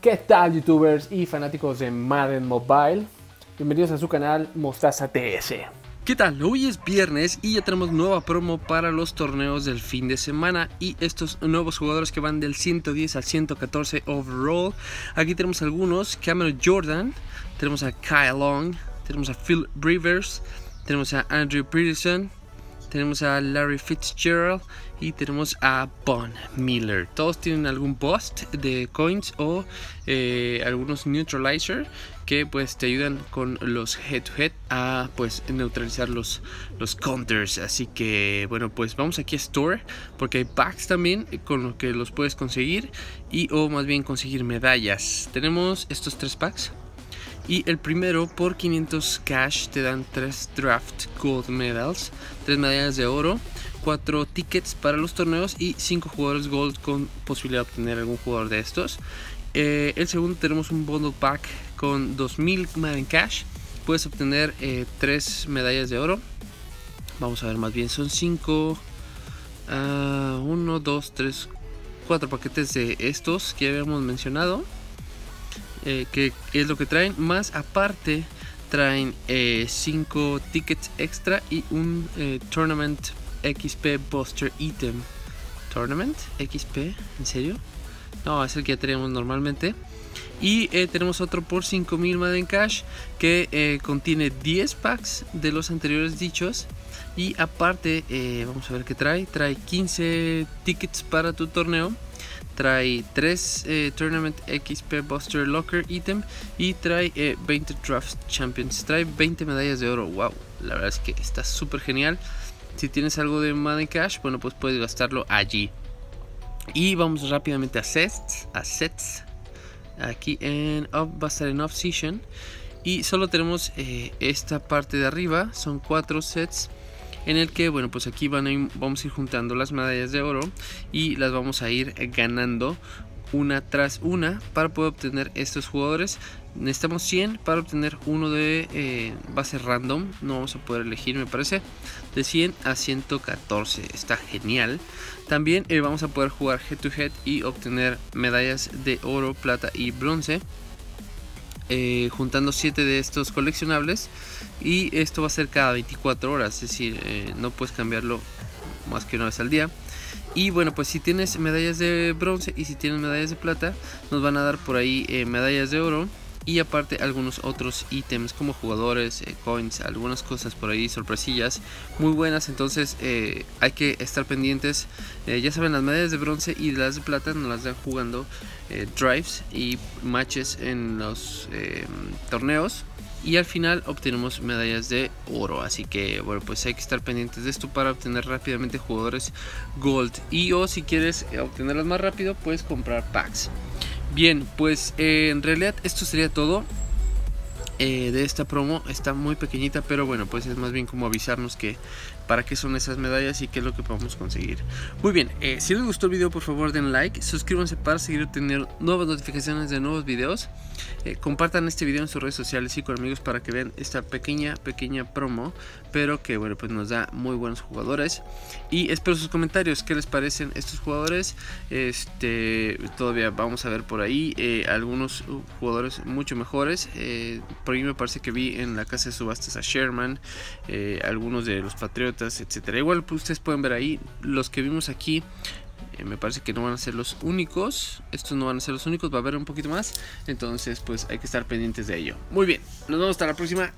¿Qué tal youtubers y fanáticos de Madden Mobile? Bienvenidos a su canal Mostaza TS. ¿Qué tal? Hoy es viernes y ya tenemos nueva promo para los torneos del fin de semana y estos nuevos jugadores que van del 110 al 114 overall. Aquí tenemos algunos, Cameron Jordan, tenemos a Kyle Long, tenemos a Phil Rivers, tenemos a Andrew Peterson, tenemos a Larry Fitzgerald y tenemos a Bon Miller. Todos tienen algún bust de coins o eh, algunos neutralizer que pues te ayudan con los head to head a pues neutralizar los, los counters. Así que bueno pues vamos aquí a store porque hay packs también con los que los puedes conseguir y o más bien conseguir medallas. Tenemos estos tres packs. Y el primero por 500 cash te dan 3 draft gold medals, 3 medallas de oro, 4 tickets para los torneos y 5 jugadores gold con posibilidad de obtener algún jugador de estos. Eh, el segundo tenemos un bundle pack con 2000 en cash. Puedes obtener 3 eh, medallas de oro. Vamos a ver más bien, son 5, 1, 2, 3, 4 paquetes de estos que habíamos mencionado. Eh, que es lo que traen. Más aparte traen 5 eh, tickets extra y un eh, Tournament XP Buster Item. ¿Tournament XP? ¿En serio? No, es el que ya tenemos normalmente. Y tenemos otro por 5000 Madden Cash que contiene 10 packs de los anteriores dichos. Y aparte, vamos a ver qué trae. Trae 15 tickets para tu torneo trae 3 eh, Tournament XP Buster Locker Item y trae 20 eh, Draft Champions. Trae 20 medallas de oro. Wow, la verdad es que está súper genial. Si tienes algo de Money Cash, bueno, pues puedes gastarlo allí. Y vamos rápidamente a sets. A sets. Aquí en va a estar en Off Season. Y solo tenemos eh, esta parte de arriba. Son 4 sets en el que bueno pues aquí van vamos a ir juntando las medallas de oro y las vamos a ir ganando una tras una para poder obtener estos jugadores. Necesitamos 100 para obtener uno de eh, base random. No vamos a poder elegir me parece. De 100 a 114 está genial. También eh, vamos a poder jugar head to head y obtener medallas de oro plata y bronce eh, juntando 7 de estos coleccionables y esto va a ser cada 24 horas, es decir, eh, no puedes cambiarlo más que una vez al día. Y bueno, pues si tienes medallas de bronce y si tienes medallas de plata, nos van a dar por ahí eh, medallas de oro y aparte algunos otros ítems como jugadores, eh, coins, algunas cosas por ahí, sorpresillas muy buenas. Entonces eh, hay que estar pendientes. Eh, ya saben, las medallas de bronce y las de plata nos las dan jugando drives y matches en los torneos. Y al final obtenemos medallas de oro. Así que bueno, pues hay que estar pendientes de esto para obtener rápidamente jugadores gold. Y o si quieres obtenerlas más rápido, puedes comprar packs. Bien, pues eh, en realidad esto sería todo. Eh, de esta promo está muy pequeñita pero bueno pues es más bien como avisarnos que para qué son esas medallas y qué es lo que podemos conseguir. Muy bien eh, si les gustó el video por favor den like suscríbanse para seguir obteniendo nuevas notificaciones de nuevos videos. Compartan este video en sus redes sociales y con amigos para que vean esta pequeña pequeña promo pero que bueno pues nos da muy buenos jugadores. Y espero sus comentarios qué les parecen estos jugadores este todavía vamos a ver por ahí algunos jugadores mucho mejores por ahí me parece que vi en la casa de subastas a Sherman, eh, algunos de los Patriotas, etcétera. Igual pues, ustedes pueden ver ahí los que vimos aquí. Eh, me parece que no van a ser los únicos. Estos no van a ser los únicos, va a haber un poquito más. Entonces, pues hay que estar pendientes de ello. Muy bien, nos vemos hasta la próxima.